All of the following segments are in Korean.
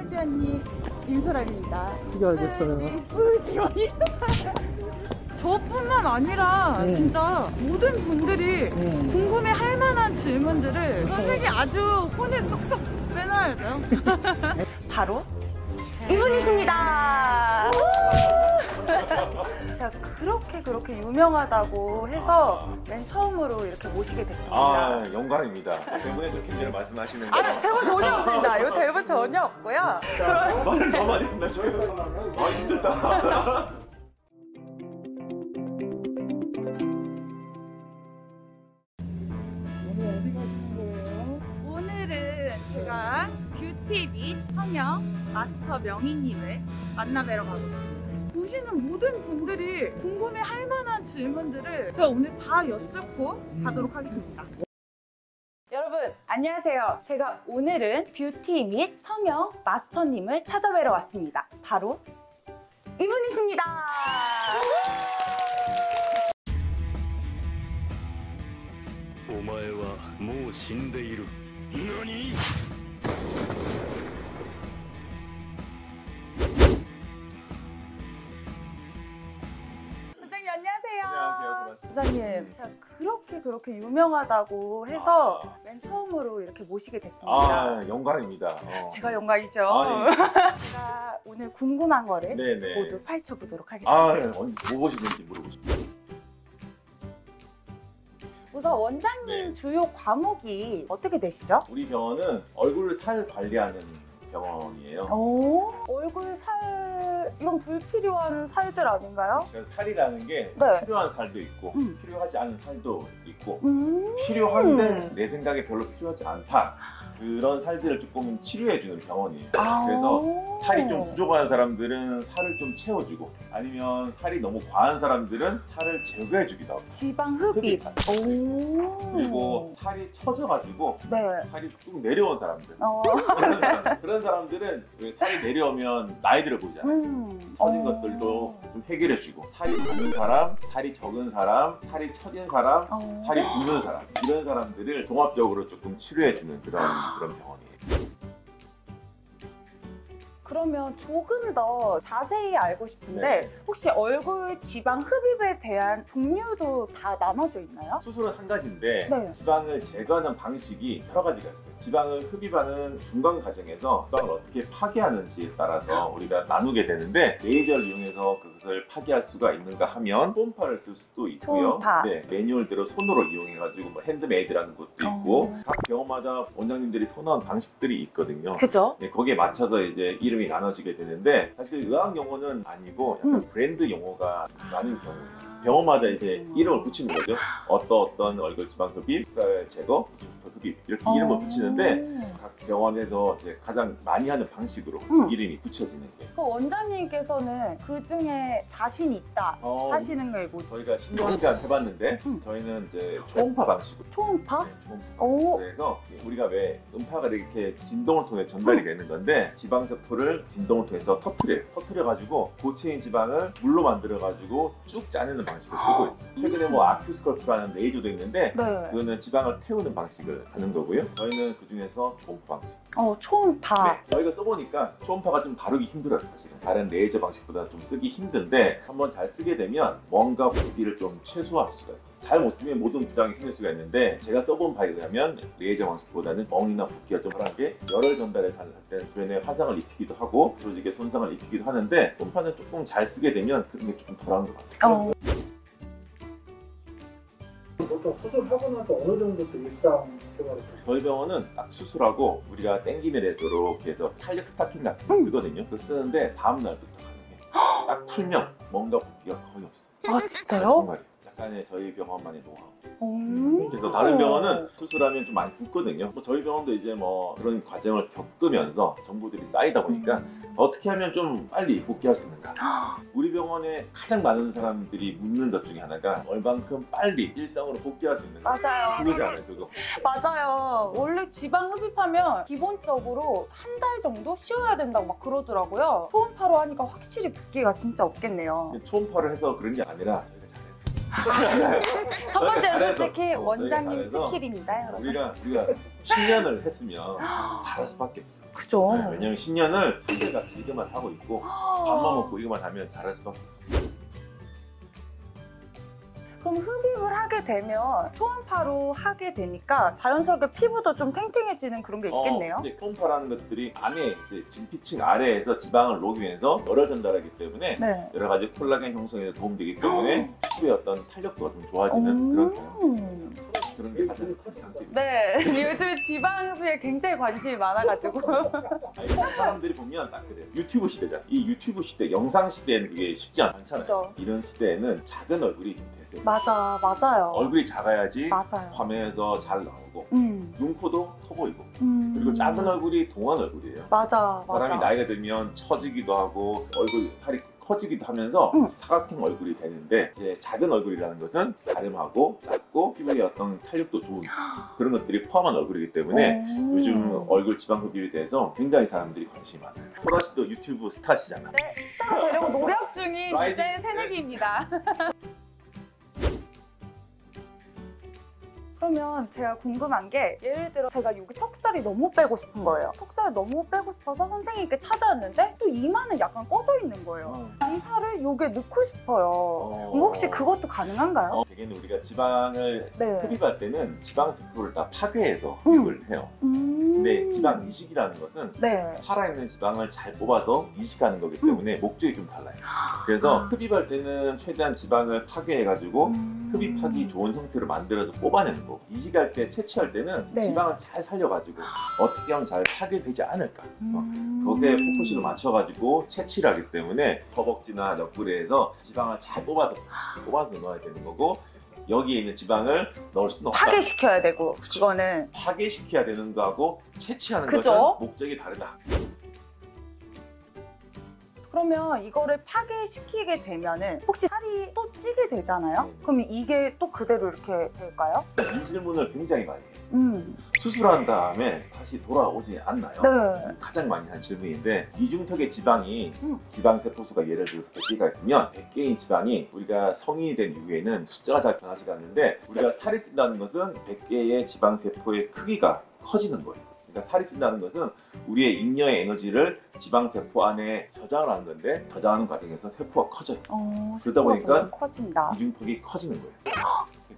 후지 언니 임소람입니다. 어떻게 알겠어요? 후지 언니. 저뿐만 아니라 네. 진짜 모든 분들이 네. 궁금해 할 만한 질문들을 선생님이 아주 혼을 쏙쏙 빼놔야죠. 바로 이분이십니다. 제가 그렇게 그렇게 유명하다고 해서 맨 처음으로 이렇게 모시게 됐습니다. 아 영광입니다. 대본에 적힌 대로 말씀하시는 거. 아, 대본 전혀 없습니다. 이거 대본 전혀 없고요. 그럼 말을 너무 많이 했나 저요? 아 힘들다. 오늘 어디 가시는 거예요? 오늘은 제가 뷰티 및 성형 마스터 명희님을 만나뵈러 가고 있습니다. 보시는 모든 분들이 궁금해 할 만한 질문들을 제가 오늘 다 여쭙고 음. 가도록 하겠습니다. 여러분 안녕하세요. 제가 오늘은 뷰티 및 성형 마스터님을 찾아뵈러 왔습니다. 바로 이분이십니다. 오마에와 모 신데이루. 너니? 부장님 제가 그렇게 그렇게 유명하다고 해서 아. 맨 처음으로 이렇게 모시게 됐습니다. 아 영광입니다. 어. 제가 영광이죠. 아, 제가 오늘 궁금한 거를 네네. 모두 파헤쳐 보도록 아 하겠습니다. 언제 뭐 보시는지 물어보시죠. 우선 원장님 네. 주요 과목이 어떻게 되시죠? 우리 병원은 얼굴 살 관리하는 병원이에요. 오, 얼굴 살 이런 불필요한 살들 아닌가요? 제가 살이라는 게 네. 필요한 살도 있고 음. 필요하지 않은 살도 있고 음. 필요한데 내 생각에 별로 필요하지 않다. 그런 살들을 조금 치료해주는 병원이에요. 아. 그래서 살이 좀 부족한 사람들은 살을 좀 채워주고 아니면 살이 너무 과한 사람들은 살을 제거해주기도 하고 지방 흡입. 그리고 살이 처져가지고 네. 살이 쭉 내려온 사람들 어. 그런, 사람, 그런 사람들은 왜 살이 내려오면 나이 들어 보이잖아요. 음. 처진 어. 것들도 좀 해결해주고 살이 많은 사람, 살이 적은 사람, 살이 처진 사람, 어. 살이 붙는 사람 이런 사람들을 종합적으로 조금 치료해주는 그런 그런 병원이에요. 그러면 조금 더 자세히 알고 싶은데 네. 혹시 얼굴 지방 흡입에 대한 종류도 다 나눠져 있나요? 수술은 한 가지인데 네. 지방을 제거하는 방식이 여러 가지가 있어요. 지방을 흡입하는 중간 과정에서 지방을 어떻게 파괴하는지에 따라서 우리가 나누게 되는데 레이저를 이용해서 그것을 파괴할 수가 있는가 하면 초음파를 쓸 수도 있고요. 네, 매뉴얼대로 손으로 이용해가지고 뭐 handmade라는 것도 있고 어. 각 병원마다 원장님들이 선호한 방식들이 있거든요. 그죠? 네, 거기에 맞춰서 이제 이름이 나눠지게 되는데 사실 의학 용어는 아니고 약간 음. 브랜드 용어가 많은 경우예요. 병원마다 이제 이름을 붙이는 거죠. 어떤 어떤 얼굴 지방 흡입, 살 제거, 흡입 이렇게 이름을 붙이는데 각 병원에서 이제 가장 많이 하는 방식으로 음. 이름이 붙여지는 게. 그 원장님께서는 그 중에 자신 있다 어, 하시는 게 뭐죠? 저희가 10년간 해봤는데 음. 저희는 이제 초음파 방식으로 초음파? 네, 초음파 오. 방식으로 해서 우리가 왜 음파가 이렇게 진동을 통해 전달이 되는 건데 지방세포를 진동을 통해서 터트려요. 터트려가지고 고체인 지방을 물로 만들어가지고 쭉 짜내는 방식을 쓰고 있어요. 최근에 뭐 아큐스컬프라는 레이저도 있는데 네. 그거는 지방을 태우는 방식을 하는 거고요. 저희는 그 중에서 초음파 방식. 어, 초음파. 네, 저희가 써보니까 초음파가 좀 다루기 힘들어요. 사실은 다른 레이저 방식보다 좀 쓰기 힘든데 한번 잘 쓰게 되면 뭔가 부기를 좀 최소화할 수가 있어요. 잘 못 쓰면 모든 부작용이 생길 수가 있는데 제가 써본 바에 의하면 레이저 방식보다는 멍이나 붓기가 좀 덜하게 열을 전달해서 할 때는 주변에 화상을 입히기도 하고 조직에 손상을 입히기도 하는데 초음파는 조금 잘 쓰게 되면 그런 게 조금 덜한 것 같아요. 어. 보통 수술하고 나서 어느 정도 또 일상 생활을 좀 저희 병원은 딱 수술하고 우리가 땡기면 되도록 해서 탄력 스타킹 같은 거 쓰거든요. 그거 쓰는데 다음 날부터 가능해요. 딱 풀면 뭔가 붓기가 거의 없어요. 아, 진짜요? 정말이에요. 약간의 저희 병원만의 노하우. 음. 그래서 다른 병원은 수술하면 좀 많이 붓거든요. 뭐 저희 병원도 이제 뭐 그런 과정을 겪으면서 정보들이 쌓이다 보니까 어떻게 하면 좀 빨리 복귀할 수 있는가. 우리 병원에 가장 많은 사람들이 묻는 것 중에 하나가 얼만큼 빨리 일상으로 복귀할 수 있는가. 맞아요. 그거지 않아요, 그거. 맞아요. 원래 지방 흡입하면 기본적으로 한 달 정도 쉬어야 된다고 막 그러더라고요. 초음파로 하니까 확실히 붓기가 진짜 없겠네요. 초음파를 해서 그런 게 아니라 첫 번째는 솔직히 어, 원장님 스킬입니다, 여러분. 우리가 우리가 10년을 했으면 잘할 수밖에 없어. 그죠? 네, 왜냐면 10년을 한결같이 이것만 하고 있고 밥만 먹고 이것만 하면 잘할 수밖에 없어. 그럼 흡입을 하게 되면 초음파로 하게 되니까 자연스럽게 피부도 좀 탱탱해지는 그런 게 있겠네요. 어, 이제 콤파라는 것들이 안에 이제 진피층 아래에서 지방을 녹이면서 열을 전달하기 때문에 네. 여러 가지 콜라겐 형성에 도움되기 때문에 피부의 어떤 탄력도가 좀 좋아지는 그런. 음. 그런 게 가장 큰 장점이에요. 네, 요즘에 지방 흡입에 굉장히 관심이 많아가지고. 아니, 사람들이 보면 딱 그래요. 유튜브 시대잖아. 이 유튜브 시대, 영상 시대에는 그게 쉽지 않잖아요. 그죠. 이런 시대에는 작은 얼굴이 좀 대세. 맞아, 맞아요. 얼굴이 작아야지 맞아요. 화면에서 잘 나오고 음, 눈, 코도 커 보이고 음. 그리고 작은 얼굴이 동안 얼굴이에요. 맞아, 맞아. 사람이 나이가 들면 처지기도 하고 얼굴 살이 커지기도 하면서 응. 사각형 얼굴이 되는데 이제 작은 얼굴이라는 것은 가름하고 작고 피부에 어떤 탄력도 좋은 그런 것들이 포함한 얼굴이기 때문에 음. 요즘 얼굴 지방 흡입에 대해서 굉장히 사람들이 관심이 많아요. 소라 씨도 유튜브 스타시잖아. 네, 스타가 되려고 노력 중인. 이제 새내기입니다. 그러면 제가 궁금한 게 예를 들어 제가 여기 턱살이 너무 빼고 싶은 거예요. 턱살을 너무 빼고 싶어서 선생님께 찾아왔는데 또 이마는 약간 꺼져 있는 거예요. 이 살을 여기에 넣고 싶어요. 그럼 혹시 그것도 가능한가요? 어, 대개는 우리가 지방을 네. 흡입할 때는 지방 세포를 다 파괴해서 음. 흡입을 해요. 음. 근데 지방 이식이라는 것은 네. 살아있는 지방을 잘 뽑아서 이식하는 거기 때문에 음. 목적이 좀 달라요. 그래서 흡입할 때는 최대한 지방을 파괴해가지고 음. 흡입하기 좋은 형태로 만들어서 뽑아내는 거고 이식할 때 채취할 때는 네. 지방을 잘 살려가지고 어떻게 하면 잘 파괴되지 않을까 어, 음. 거기에 포커스를 맞춰가지고 채취를 하기 때문에 허벅지나 옆구리에서 지방을 잘 뽑아서 뽑아서 넣어야 되는 거고 여기에 있는 지방을 넣을 수는 없다 파괴시켜야 되고 그쵸. 그거는 파괴시켜야 되는 거하고 채취하는 그죠? 것은 목적이 다르다 그러면 이거를 파괴시키게 되면은 혹시 살이 또 찌게 되잖아요? 네. 그럼 이게 또 그대로 이렇게 될까요? 이 질문을 굉장히 많이 해요 음, 수술한 다음에 다시 돌아오지 않나요? 네. 가장 많이 하는 질문인데 이중턱의 지방이 음. 지방 세포수가 예를 들어서 100개가 있으면 100개인 지방이 우리가 성인이 된 이후에는 숫자가 잘 변하지가 않는데 우리가 살이 찐다는 것은 100개의 지방 세포의 크기가 커지는 거예요. 그러니까 살이 찐다는 것은 우리의 잉여의 에너지를 지방 세포 안에 저장을 하는 건데 저장하는 과정에서 세포가 커져요. 어, 그러다 보니까 커진다. 이중턱이 커지는 거예요.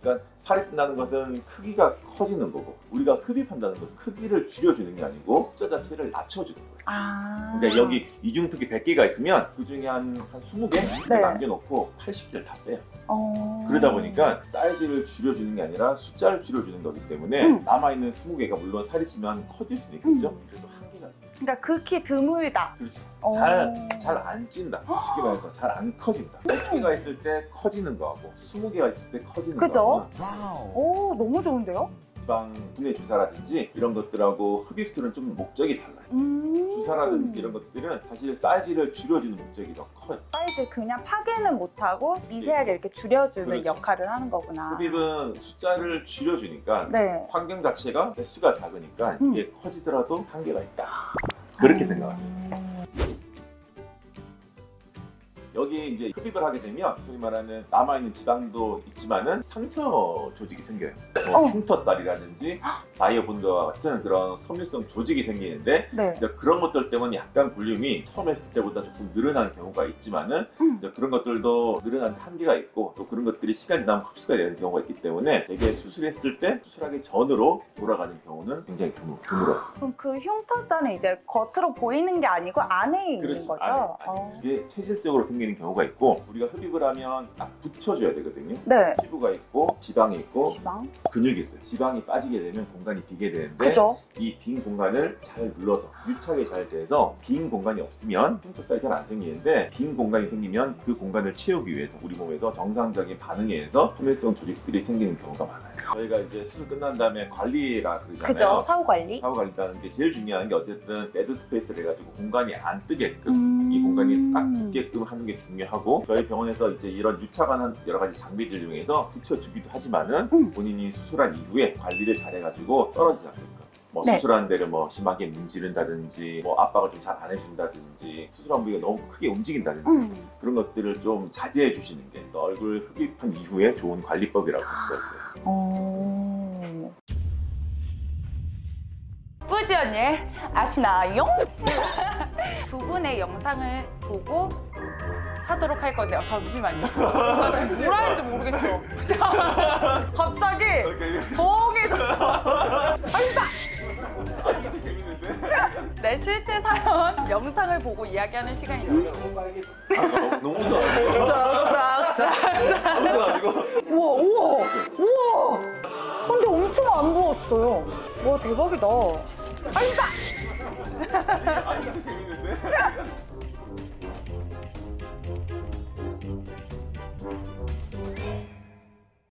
그러니까 살이 찐다는 것은 크기가 커지는 거고 우리가 흡입한다는 것은 크기를 줄여주는 게 아니고 숫자 자체를 낮춰주는 거예요. 아. 그러니까 여기 이중턱이 100개가 있으면 그 중에 한, 한 20개 네. 남겨놓고 80개를 다 빼요. 어. 그러다 보니까 사이즈를 줄여주는 게 아니라 숫자를 줄여주는 거기 때문에 음. 남아있는 20개가 물론 살이 찌면 커질 수는 있겠죠. 음. 있어요. 그러니까 극히 드물다. 그렇죠. 어. 잘, 잘 안 찐다. 쉽게 말해서 잘 안 커진다. 100개가 있을 때 커지는 거하고 20개가 있을 때 커지는 그죠? 거하고 오, 너무 좋은데요? 지방 분해 주사라든지 이런 것들하고 흡입술은 좀 목적이 달라요. 음. 주사라든지 이런 것들은 사실 사이즈를 줄여주는 목적이 더 커요. 사이즈 그냥 파괴는 못하고 미세하게 이렇게 줄여주는 그렇죠. 역할을 하는 거구나. 흡입은 숫자를 줄여주니까 네. 환경 자체가 개수가 작으니까 음. 이게 커지더라도 한계가 있다. 그렇게 생각하세요. 음. 여기에 이제 흡입을 하게 되면 소위 말하는 남아있는 지방도 있지만은 상처 조직이 생겨요. 뭐 어. 흉터살이라든지 바이오본드와 같은 그런 섬유성 조직이 생기는데 네. 이제 그런 것들 때문에 약간 볼륨이 처음 했을 때보다 조금 늘어난 경우가 있지만은 음. 이제 그런 것들도 늘어난 한계가 있고 또 그런 것들이 시간이 지나면 흡수가 되는 경우가 있기 때문에 되게 수술했을 때 수술하기 전으로 돌아가는 경우는 굉장히 드물, 드물어요. 그럼 그 흉터살은 이제 겉으로 보이는 게 아니고 안에 있는 그렇지, 거죠? 안에, 안에. 어. 이게 체질적으로 생기는 경우가 있고 우리가 흡입을 하면 딱 붙여줘야 되거든요. 네. 피부가 있고 지방이 있고 지방. 근육이 있어요. 지방이 빠지게 되면 공간이 비게 되는데 그죠? 이 빈 공간을 잘 눌러서 유착이 잘 돼서 빈 공간이 없으면 흉터살이 잘 안 생기는데 빈 공간이 생기면 그 공간을 채우기 위해서 우리 몸에서 정상적인 반응에 의해서 섬유성 조직들이 생기는 경우가 많아요. 저희가 이제 수술 끝난 다음에 관리라 그러잖아요. 그죠? 사후 관리. 사후 관리라는 게 제일 중요한 게 어쨌든 dead space를 해가지고 공간이 안 뜨게끔 음. 이 공간이 딱 붙게끔 하는 게 중요하고 저희 병원에서 이제 이런 유착하는 여러 가지 장비들 이용해서 붙여주기도 하지만은 음. 본인이 수술한 이후에 관리를 잘해가지고 떨어지지 않게끔 뭐 네. 수술하는 데를 뭐 심하게 문지른다든지 뭐 압박을 좀 잘 안 해준다든지 수술한 부위가 너무 크게 움직인다든지 음. 그런 것들을 좀 자제해 주시는 게또 얼굴 흡입한 이후에 좋은 관리법이라고 할 수가 있어요. 어... 뿌지 언니 아시나요? 두 분의 영상을 보고 하도록 할 건데요. 잠시만요. 나 지금 뭘 하는지 모르겠어. 갑자기 멍해졌어. 아니다. 내 실제 사연 영상을 보고 이야기하는 시간이에요. 너무. 아, 무서워. 싹싹싹. 무서워가지고 우와 우와 우와. 근데 엄청 안 부었어요. 와 대박이다. 아니다. 아니 근데 재밌는데